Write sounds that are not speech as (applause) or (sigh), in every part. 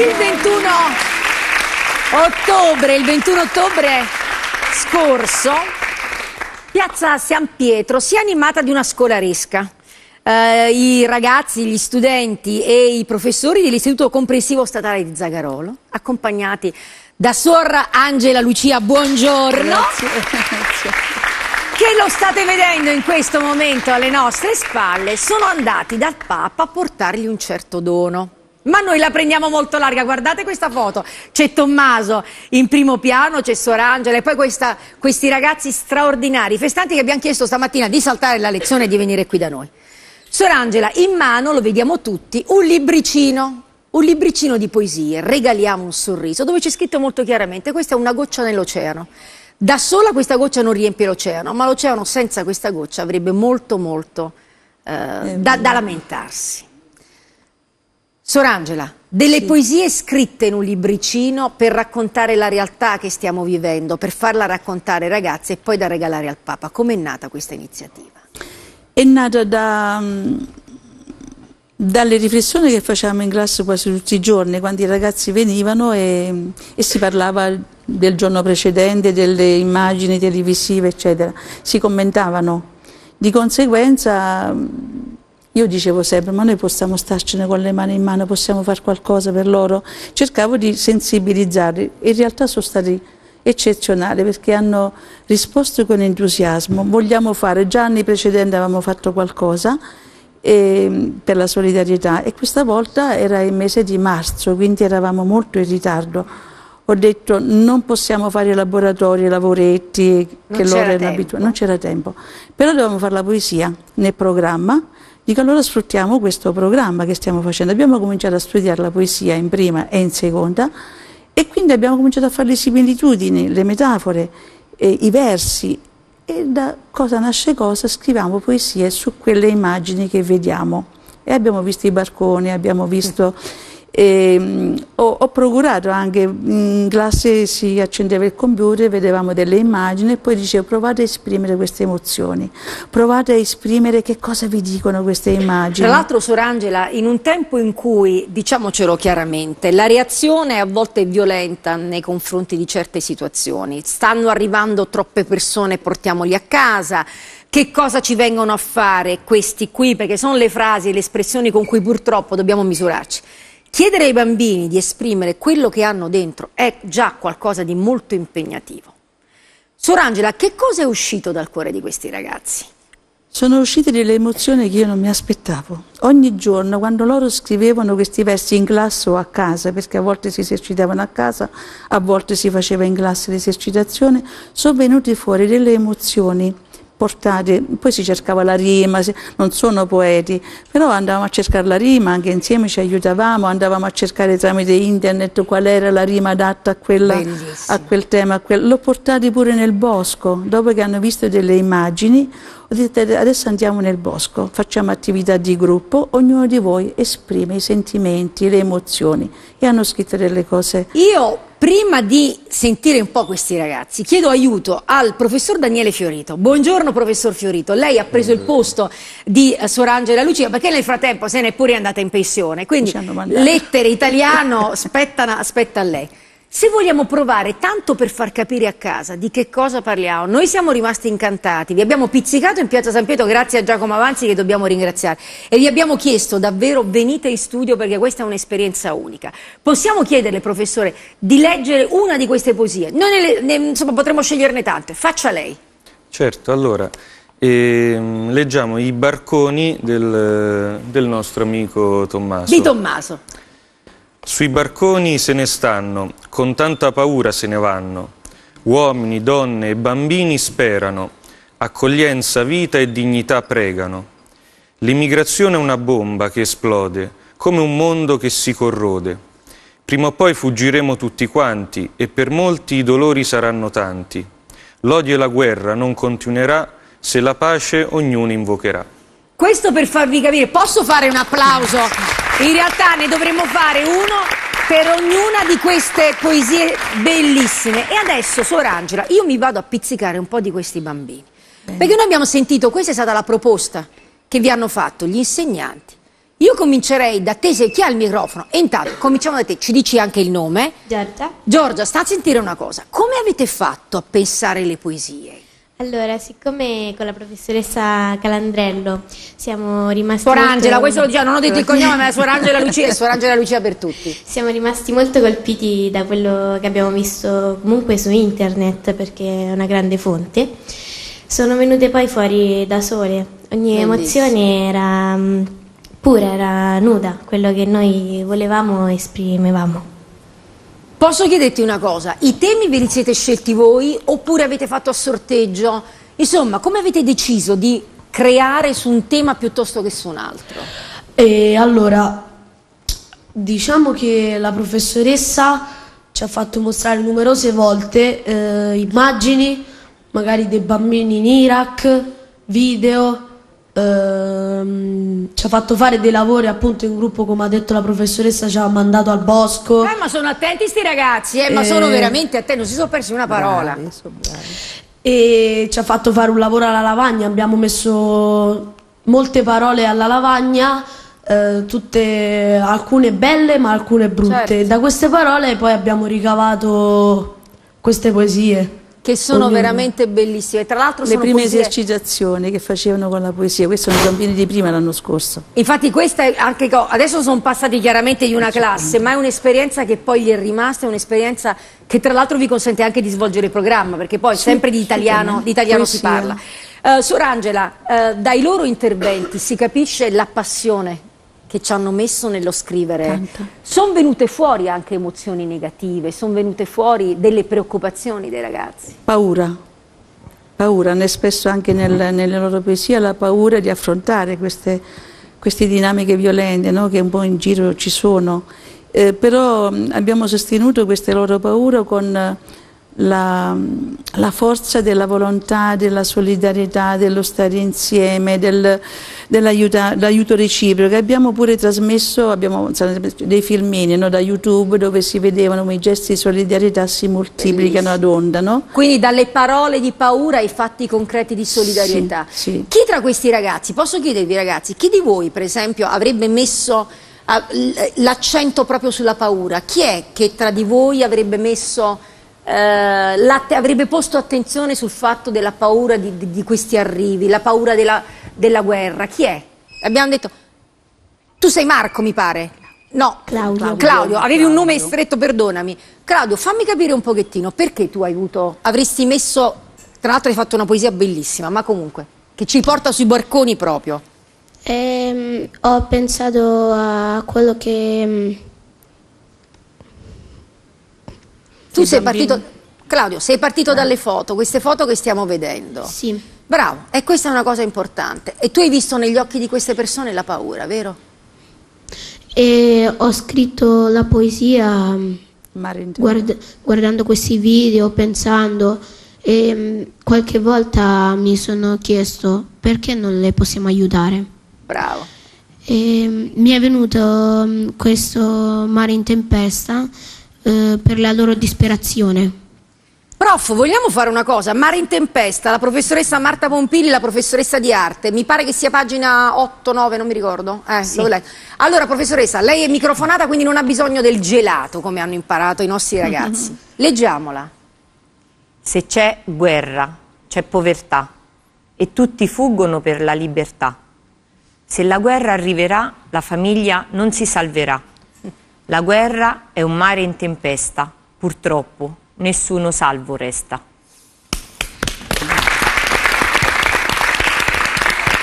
Il 21 ottobre, il 21 ottobre scorso, piazza San Pietro si è animata di una scolaresca. Eh, I ragazzi, gli studenti e i professori dell'Istituto Comprensivo Statale di Zagarolo, accompagnati da Sor Angela Lucia, buongiorno. Grazie, (laughs) grazie. Che lo state vedendo in questo momento alle nostre spalle, sono andati dal Papa a portargli un certo dono. Ma noi la prendiamo molto larga, guardate questa foto, c'è Tommaso in primo piano, c'è Sor Angela e poi questa, questi ragazzi straordinari, festanti che abbiamo chiesto stamattina di saltare la lezione e di venire qui da noi. Sor Angela, in mano, lo vediamo tutti, un libricino, un libricino di poesie, regaliamo un sorriso, dove c'è scritto molto chiaramente, questa è una goccia nell'oceano. Da sola questa goccia non riempie l'oceano, ma l'oceano senza questa goccia avrebbe molto molto eh, da, da lamentarsi. Sor Angela, delle Sì. poesie scritte in un libricino per raccontare la realtà che stiamo vivendo, per farla raccontare ai ragazzi e poi da regalare al Papa. Com'è nata questa iniziativa? È nata da, mm, dalle riflessioni che facevamo in classe quasi tutti i giorni, quando i ragazzi venivano e, e si parlava del giorno precedente, delle immagini televisive, eccetera. Si commentavano. Di conseguenza io dicevo sempre, ma noi possiamo starcene con le mani in mano, possiamo fare qualcosa per loro. Cercavo di sensibilizzarli. In realtà sono stati eccezionali perché hanno risposto con entusiasmo. Vogliamo fare, già anni precedenti avevamo fatto qualcosa eh, per la solidarietà e questa volta era il mese di marzo, quindi eravamo molto in ritardo. Ho detto non possiamo fare laboratori, lavoretti Non che loro erano abituati, non c'era tempo. Però dovevamo fare la poesia nel programma. Dico allora sfruttiamo questo programma che stiamo facendo. Abbiamo cominciato a studiare la poesia in prima e in seconda e quindi abbiamo cominciato a fare le similitudini, le metafore, eh, i versi e da cosa nasce cosa scriviamo poesie su quelle immagini che vediamo. E abbiamo visto i barconi, abbiamo visto... ehm, ho, ho procurato anche in classe si accendeva il computer, vedevamo delle immagini e poi dicevo provate a esprimere queste emozioni, provate a esprimere che cosa vi dicono queste immagini. Tra l'altro, Sor Angela, in un tempo in cui, diciamocelo chiaramente, la reazione a volte è violenta nei confronti di certe situazioni, stanno arrivando troppe persone, portiamoli a casa, che cosa ci vengono a fare questi qui, perché sono le frasi e le espressioni con cui purtroppo dobbiamo misurarci. Chiedere ai bambini di esprimere quello che hanno dentro è già qualcosa di molto impegnativo. Sor Angela, che cosa è uscito dal cuore di questi ragazzi? Sono uscite delle emozioni che io non mi aspettavo. Ogni giorno, quando loro scrivevano questi versi in classe o a casa, perché a volte si esercitavano a casa, a volte si faceva in classe l'esercitazione, sono venute fuori delle emozioni portate, poi si cercava la rima, non sono poeti, però andavamo a cercare la rima, anche insieme ci aiutavamo, andavamo a cercare tramite internet qual era la rima adatta a, quella, a quel tema. quel- L'ho portati pure nel bosco, dopo che hanno visto delle immagini, detto adesso andiamo nel bosco, facciamo attività di gruppo, ognuno di voi esprime i sentimenti, le emozioni e hanno scritto delle cose. Io, prima di sentire un po' questi ragazzi, chiedo aiuto al professor Daniele Fiorito. Buongiorno professor Fiorito, lei ha preso il posto di eh, Sor Angela Lucia perché nel frattempo se n'è pure andata in pensione, quindi lettere italiano spettano- aspetta a lei. Se vogliamo provare tanto per far capire a casa di che cosa parliamo, noi siamo rimasti incantati, vi abbiamo pizzicato in Piazza San Pietro grazie a Giacomo Avanzi che dobbiamo ringraziare e vi abbiamo chiesto davvero venite in studio perché questa è un'esperienza unica. Possiamo chiederle professore di leggere una di queste poesie? Noi ne- ne- insomma potremmo sceglierne tante, faccia lei. Certo, allora ehm, leggiamo i barconi del, del nostro amico Tommaso. Di Tommaso. Sui barconi se ne stanno, con tanta paura se ne vanno. Uomini, donne e bambini sperano, accoglienza, vita e dignità pregano. L'immigrazione è una bomba che esplode, come un mondo che si corrode. Prima o poi fuggiremo tutti quanti e per molti i dolori saranno tanti. L'odio e la guerra non continuerà se la pace ognuno invocherà. Questo per farvi capire, posso fare un applauso? In realtà ne dovremmo fare uno per ognuna di queste poesie bellissime. E adesso, Sor Angela, io mi vado a pizzicare un po' di questi bambini. Perché noi abbiamo sentito, questa è stata la proposta che vi hanno fatto gli insegnanti, Io comincerei da te, se chi ha il microfono. E intanto cominciamo da te, ci dici anche il nome. Giorgia. Giorgia, sta a sentire una cosa. Come avete fatto a pensare le poesie? Allora, siccome con la professoressa Calandrello siamo rimasti Suorangela, molto... questo lo dico, non ho detto il (laughs) cognome, ma è Suorangela Lucia, è Suorangela Lucia per tutti. Siamo rimasti molto colpiti da quello che abbiamo visto comunque su internet perché è una grande fonte. Sono venute poi fuori da sole, ogni Bellissimo. emozione era mm, pura, era nuda, quello che noi volevamo esprimevamo. Posso chiederti una cosa, i temi ve li siete scelti voi oppure avete fatto a sorteggio? Insomma, come avete deciso di creare su un tema piuttosto che su un altro? E allora, diciamo che la professoressa ci ha fatto mostrare numerose volte eh, immagini, magari dei bambini in Iraq, video, ehm, ci ha fatto fare dei lavori appunto in gruppo, come ha detto la professoressa, ci ha mandato al bosco. Eh, ma sono attenti sti ragazzi, eh, ma sono Eh. veramente attenti, non si sono persi una parola. Bravi, sono bravi. e ci ha fatto fare un lavoro alla lavagna, abbiamo messo molte parole alla lavagna, eh, tutte, alcune belle ma alcune brutte. Certo. Da queste parole poi abbiamo ricavato queste poesie. Che sono Ognuno. veramente bellissime. Tra l'altro Le sono prime poesie- esercitazioni che facevano con la poesia, questi sono i bambini di prima l'anno scorso. Infatti questa è anche adesso sono passati chiaramente di una classe, ma è un'esperienza che poi gli è rimasta, è un'esperienza che tra l'altro vi consente anche di svolgere il programma, perché poi sempre di italiano, di italiano si parla. Eh, Sorangela, eh, dai loro interventi si capisce la passione che ci hanno messo nello scrivere. Sono venute fuori anche emozioni negative, sono venute fuori delle preoccupazioni dei ragazzi. Paura, paura, ne spesso anche nel- nelle loro poesie la paura di affrontare queste, queste dinamiche violente no? che un po' in giro ci sono. Eh, però abbiamo sostenuto queste loro paure con la, la forza della volontà, della solidarietà, dello stare insieme, del- dell'aiuto reciproco. Abbiamo pure trasmesso abbiamo, dei filmini no, da YouTube dove si vedevano come i gesti di solidarietà si moltiplicano ad onda. No? Quindi dalle parole di paura ai fatti concreti di solidarietà. Sì, sì. Chi tra questi ragazzi, posso chiedervi ragazzi, chi di voi per esempio avrebbe messo l'accento proprio sulla paura? Chi è che tra di voi avrebbe messo, eh, avrebbe posto attenzione sul fatto della paura di, di- di questi arrivi, la paura della, della guerra? Chi è? Abbiamo detto, tu sei Marco mi pare? No, Claudio. Claudio, avevi un nome stretto, perdonami. Claudio, fammi capire un pochettino perché tu hai avuto, avresti messo, tra l'altro hai fatto una poesia bellissima, ma comunque, che ci porta sui barconi proprio. Ehm, ho pensato a quello che mm, Tu sei bambini- partito, Claudio, sei partito dalle foto, queste foto che stiamo vedendo. sì, Bravo, e questa è una cosa importante. E tu hai visto negli occhi di queste persone la paura, vero? e ho scritto la poesia mm, Mare in guard- guardando questi video, pensando e mm, qualche volta mi sono chiesto perché non le possiamo aiutare. Bravo. E mm, mi è venuto questo mare in tempesta eh, per la loro disperazione. Prof, vogliamo fare una cosa? Mare in tempesta, la professoressa Marta Pompili, la professoressa di arte. Mi pare che sia pagina 8, 9, non mi ricordo. Eh, dove lei- Allora, professoressa, lei è microfonata, quindi non ha bisogno del gelato, come hanno imparato i nostri ragazzi. (laughs) Leggiamola. Se c'è guerra, c'è povertà e tutti fuggono per la libertà. Se la guerra arriverà, la famiglia non si salverà. La guerra è un mare in tempesta, purtroppo nessuno salvo resta.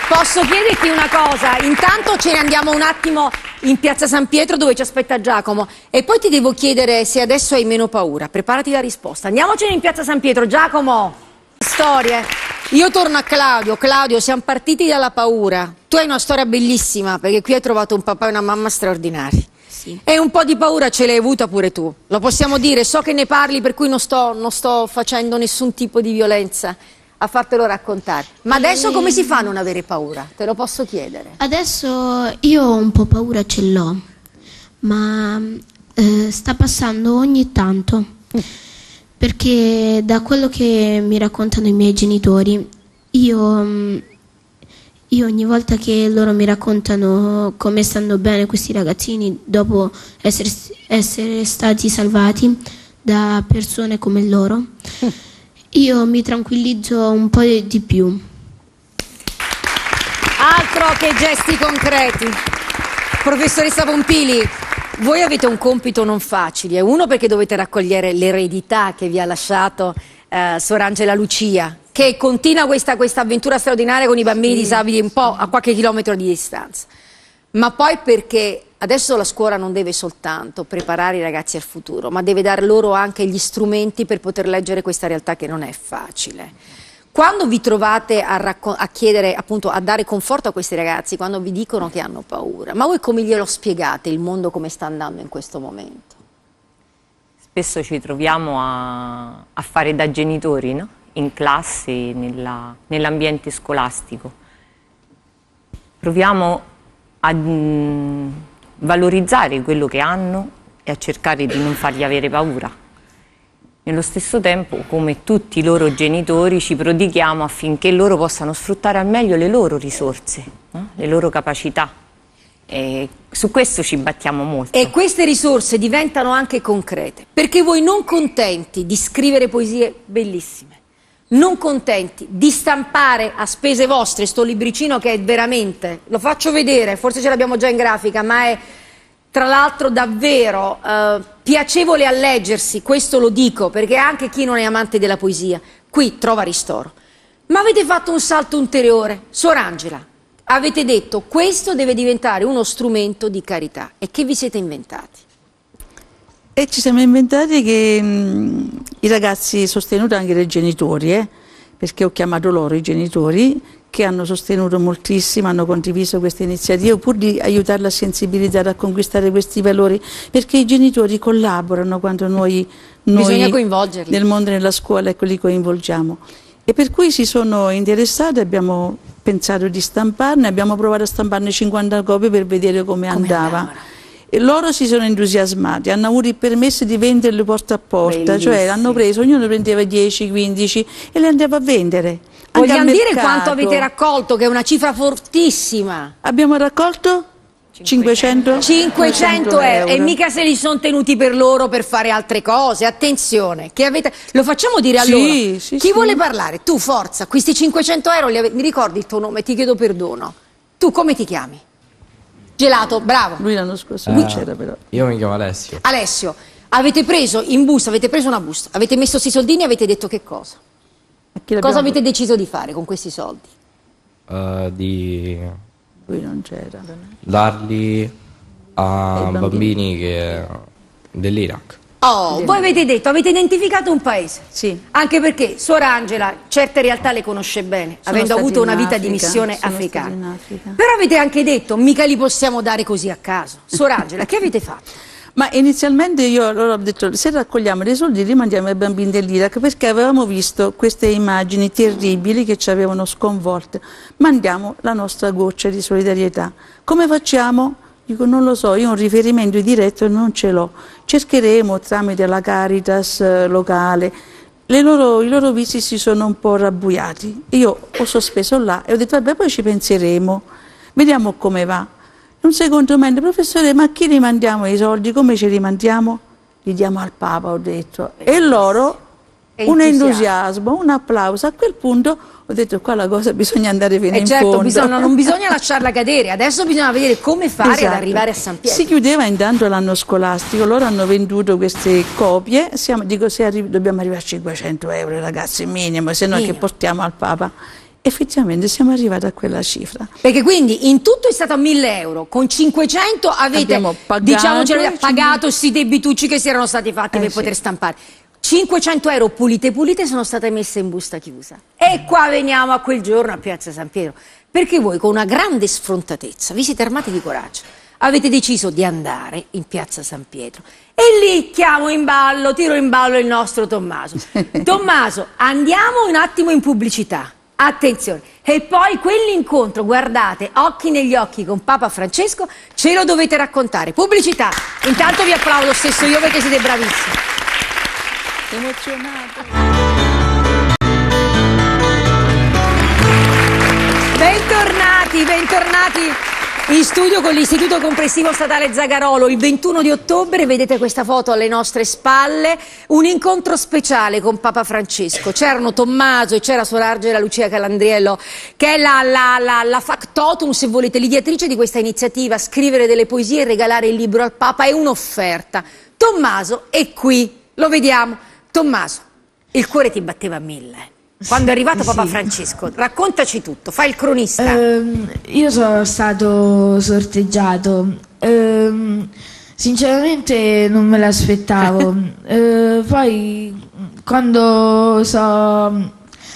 Posso chiederti una cosa? Intanto ce ne andiamo un attimo in piazza San Pietro dove ci aspetta Giacomo e poi ti devo chiedere se adesso hai meno paura. Preparati la risposta. Andiamocene in piazza San Pietro. Giacomo, storie. Io torno a Claudio. Claudio, siamo partiti dalla paura. Tu hai una storia bellissima perché qui hai trovato un papà e una mamma straordinari. Sì. E un po' di paura ce l'hai avuta pure tu. Lo possiamo dire, so che ne parli per cui non sto, non sto facendo nessun tipo di violenza a fartelo raccontare. Ma adesso come si fa a non avere paura? Te lo posso chiedere. Adesso io un po' paura ce l'ho, ma eh, sta passando ogni tanto. Perché da quello che mi raccontano i miei genitori, io mm, io ogni volta che loro mi raccontano come stanno bene questi ragazzini dopo essere, essere stati salvati da persone come loro, (laughs) io mi tranquillizzo un po' di più. Altro che gesti concreti. Professoressa Pompili, voi avete un compito non facile. Uno perché dovete raccogliere l'eredità che vi ha lasciato eh, Sor Angela Lucia, che continua questa, questa, avventura straordinaria con i bambini sì, disabili un po' a qualche chilometro di distanza. Ma poi perché adesso la scuola non deve soltanto preparare i ragazzi al futuro, ma deve dare loro anche gli strumenti per poter leggere questa realtà che non è facile. Quando vi trovate a, a, chiedere, appunto, a dare conforto a questi ragazzi, quando vi dicono che hanno paura, ma voi come glielo spiegate il mondo come sta andando in questo momento? Spesso ci troviamo a, a fare da genitori, no? In classe, nell'ambiente scolastico. Proviamo a mm, valorizzare quello che hanno e a cercare di non fargli avere paura. Nello stesso tempo, come tutti i loro genitori, ci prodighiamo affinché loro possano sfruttare al meglio le loro risorse, no? le loro capacità. E su questo ci battiamo molto. E queste risorse diventano anche concrete, perché voi non contenti di scrivere poesie bellissime, non contenti di stampare a spese vostre sto libricino che è veramente, lo faccio vedere, forse ce l'abbiamo già in grafica, ma è tra l'altro davvero eh, piacevole a leggersi, questo lo dico perché anche chi non è amante della poesia qui trova ristoro. Ma avete fatto un salto ulteriore, Sor Angela, avete detto questo deve diventare uno strumento di carità e che vi siete inventati? E ci siamo inventati che mh, mm, i ragazzi sostenuti anche dai genitori, eh, perché ho chiamato loro i genitori, che hanno sostenuto moltissimo, hanno condiviso questa iniziativa, pur di aiutarla a sensibilizzare, a conquistare questi valori, perché i genitori collaborano quando noi, noi nel mondo e nella scuola ecco, li coinvolgiamo. E per cui si sono interessati, abbiamo pensato di stamparne, abbiamo provato a stamparne 50 copie per vedere come, come andava. Andavano. E loro si sono entusiasmati, hanno avuto il permesso di venderle porta a porta, Bellissimo. cioè hanno preso, ognuno prendeva 10, 15 e le andava a vendere. Vogliamo dire quanto avete raccolto, che è una cifra fortissima. Abbiamo raccolto 500, 500 euro. e mica se li sono tenuti per loro per fare altre cose. Attenzione, avete... lo facciamo dire a sì, loro. Sì, Chi sì. vuole parlare? Tu, forza, questi 500 euro ave... mi ricordi il tuo nome? Ti chiedo perdono. Tu come ti chiami? Gelato, bravo. Lui l'anno scorso uh, c'era però. Io mi chiamo Alessio. Alessio, avete preso in busta, avete preso una busta, avete messo questi soldini e avete detto che cosa? Cosa avete deciso di fare con questi soldi? Uh, di... Lui non c'era. Darli a bambini. bambini che... dell'Iraq. Oh, voi avete detto, avete identificato un paese. Sì. Anche perché Suor Angela certe realtà le conosce bene, sono avendo avuto una vita Africa, di missione africana. Però avete anche detto, mica li possiamo dare così a caso. Suor Angela, che avete fatto? (laughs) Ma inizialmente io allora ho detto se raccogliamo dei soldi li mandiamo ai bambini dell'Iraq perché avevamo visto queste immagini terribili che ci avevano sconvolte. Mandiamo la nostra goccia di solidarietà. Come facciamo? Dico non lo so, io un riferimento diretto non ce l'ho. Cercheremo tramite la Caritas eh, locale. Loro, I loro visi si sono un po' rabbuiati. Io ho sospeso là e ho detto vabbè poi ci penseremo, vediamo come va. Un secondo momento, professore, ma a chi li mandiamo i soldi? Come ce li mandiamo? Li diamo al Papa, ho detto. E loro, un entusiasmo, un applauso. A quel punto ho detto qua la cosa bisogna andare fino e in certo, fondo. Bisogna, non (laughs) bisogna lasciarla cadere, adesso bisogna vedere come fare esatto. ad arrivare a San Pietro. Si chiudeva intanto l'anno scolastico, loro hanno venduto queste copie, Siamo, dico se arri dobbiamo arrivare a 500 euro ragazzi, minimo, se no che portiamo al Papa effettivamente siamo arrivati a quella cifra. Perché quindi in tutto è stato a 1000 euro, con 500 avete pagato, diciamo, pagato questi debitucci che si erano stati fatti eh, per sì. poter stampare. 500 euro pulite pulite sono state messe in busta chiusa. E qua veniamo a quel giorno a Piazza San Pietro, perché voi con una grande sfrontatezza vi siete armati di coraggio, avete deciso di andare in Piazza San Pietro e lì chiamo in ballo, tiro in ballo il nostro Tommaso. (laughs) Tommaso, andiamo un attimo in pubblicità. Attenzione, e poi quell'incontro, guardate, occhi negli occhi con Papa Francesco, ce lo dovete raccontare. Pubblicità, intanto vi applaudo stesso io perché siete bravissimi. Emozionato. Bentornati, bentornati in studio con l'Istituto Comprensivo Statale Zagarolo. Il 21 di ottobre vedete questa foto alle nostre spalle, un incontro speciale con Papa Francesco. C'erano Tommaso e c'era Suor Angela Lucia Calandriello, che è la, la, la, la factotum, se volete, l'ideatrice di questa iniziativa. Scrivere delle poesie e regalare il libro al Papa è un'offerta. Tommaso è qui, lo vediamo. Tommaso, il cuore ti batteva a mille. Quando è arrivato Papa Sì. Francesco, raccontaci tutto, fai il cronista. Ehm, io sono stato sorteggiato. Ehm, sinceramente non me l'aspettavo. (laughs) Eh, poi quando sono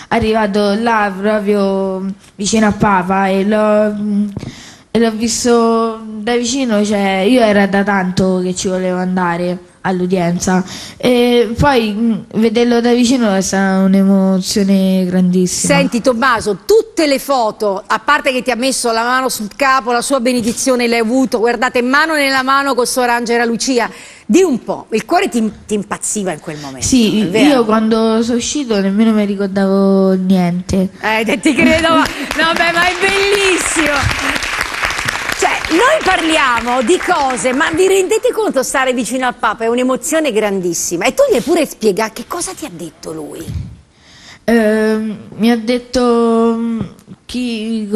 arrivato là proprio vicino a Papa e l'ho, e l'ho visto da vicino, cioè io era da tanto che ci volevo andare all'udienza e poi mh, vederlo da vicino è stata un'emozione grandissima. Senti Tommaso, tutte le foto, a parte che ti ha messo la mano sul capo, la sua benedizione l'hai avuto, guardate mano nella mano con Sor Angela Lucia, di un po', il cuore ti, ti impazziva in quel momento. Sì, io quando sono uscito nemmeno mi ricordavo niente. Eh, ti credo, (laughs) no, beh, ma è bellissimo. Noi parliamo di cose, ma vi rendete conto stare vicino al Papa è un'emozione grandissima. E tu gli hai pure spiegato che cosa ti ha detto lui? Ehm, mi ha detto mm, chi,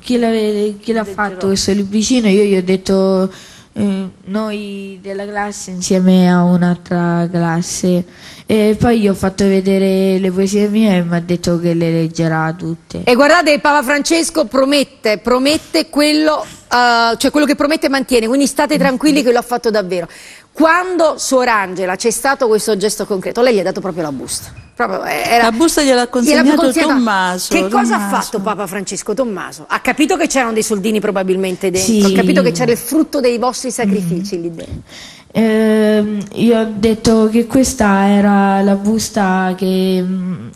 chi l'ha, chi l'ha fatto questo libricino, io gli ho detto eh, noi della classe insieme a un'altra classe e poi gli ho fatto vedere le poesie mie e mi ha detto che le leggerà tutte. E guardate, Papa Francesco promette, promette quello, eh, cioè quello che promette mantiene, quindi state tranquilli che lo ha fatto davvero. Quando Suor Angela c'è stato questo gesto concreto, lei gli ha dato proprio la busta. Proprio, eh, era- La busta gliel'ha consegnato consegnata. Tommaso, Che cosa ha Tommaso. fatto Papa Francesco Tommaso? Ha capito che c'erano dei soldini probabilmente dentro, Sì. ha capito che c'era il frutto dei vostri sacrifici lì dentro. Ehm, io ho detto che questa era la busta che, mm,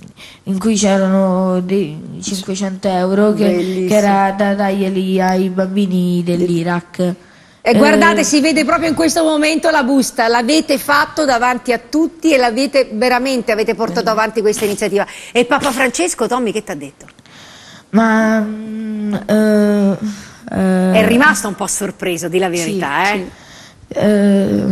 in cui c'erano dei 500 euro che, che era da darglieli ai bambini dell'Iraq. E guardate, Eh, si vede proprio in questo momento la busta, l'avete fatto davanti a tutti e l'avete veramente avete portato avanti questa iniziativa. E Papa Francesco, Tommy, che ti ha detto? Ma eh, eh, È rimasto un po' sorpreso, di la verità, sì, eh? eh,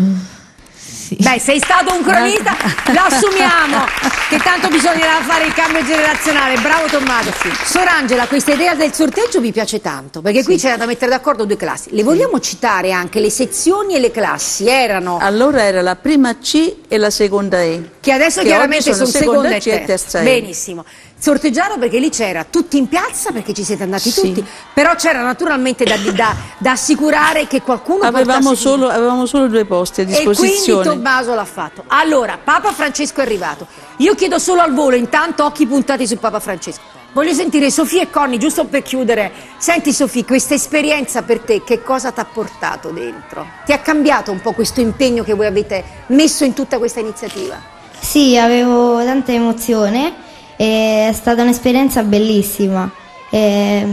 sì. Beh, sei stato un cronista, lo assumiamo, (laughs) che tanto bisognerà fare il cambio generazionale. Bravo Tommaso. Sor Angela, questa idea del sorteggio mi piace tanto, perché qui c'era da mettere d'accordo due classi. Le vogliamo citare anche le sezioni e le classi? Erano, Allora era la prima C e la seconda E. che adesso che chiaramente sono sono seconda, seconda e C e terza. terza E. Benissimo. Sorteggiarono perché lì c'era tutti in piazza, perché ci siete andati Sì. tutti, però c'era naturalmente da, da- da assicurare che qualcuno Avevamo solo, avevamo solo due posti a E quindi disposizione. Tommaso l'ha fatto. Allora, Papa Francesco è arrivato. Io chiedo solo al volo, intanto occhi puntati su Papa Francesco. Voglio sentire Sofia e Conny, giusto per chiudere. Senti Sofia, questa esperienza per te che cosa ti ha portato dentro? Ti ha cambiato un po' questo impegno che voi avete messo in tutta questa iniziativa? Sì, avevo tanta emozione e è stata un'esperienza bellissima. E,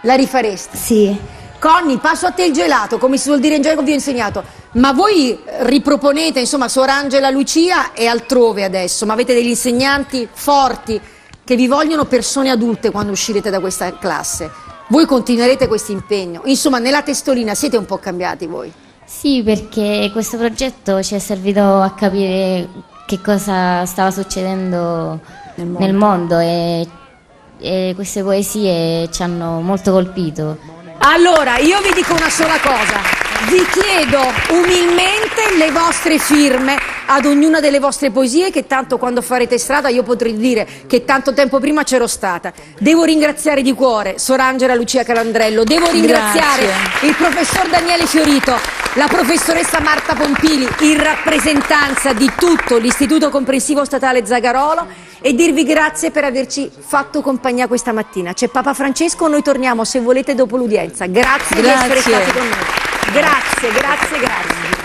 La rifaresti? sì, Conny, passo a te il gelato, come si suol dire in gergo vi ho insegnato. Ma voi riproponete, insomma, Sor Angela Lucia e altrove adesso, ma avete degli insegnanti forti che vi vogliono persone adulte quando uscirete da questa classe. Voi continuerete questo impegno. Insomma, nella testolina siete un po' cambiati voi. Sì, perché questo progetto ci è servito a capire che cosa stava succedendo nel mondo, e, e queste poesie ci hanno molto colpito. Allora, io vi dico una sola cosa. Vi chiedo umilmente le vostre firme ad ognuna delle vostre poesie che tanto quando farete strada io potrei dire che tanto tempo prima c'ero stata. Devo ringraziare di cuore Sor Angela Lucia Calandrello, devo ringraziare Grazie. il professor Daniele Fiorito, la professoressa Marta Pompili in rappresentanza di tutto l'Istituto Comprensivo Statale Zagarolo e dirvi grazie per averci fatto compagnia questa mattina. C'è Papa Francesco, noi torniamo se volete dopo l'udienza. Grazie, di essere Grazie. stati con noi. Grazie, grazie, grazie.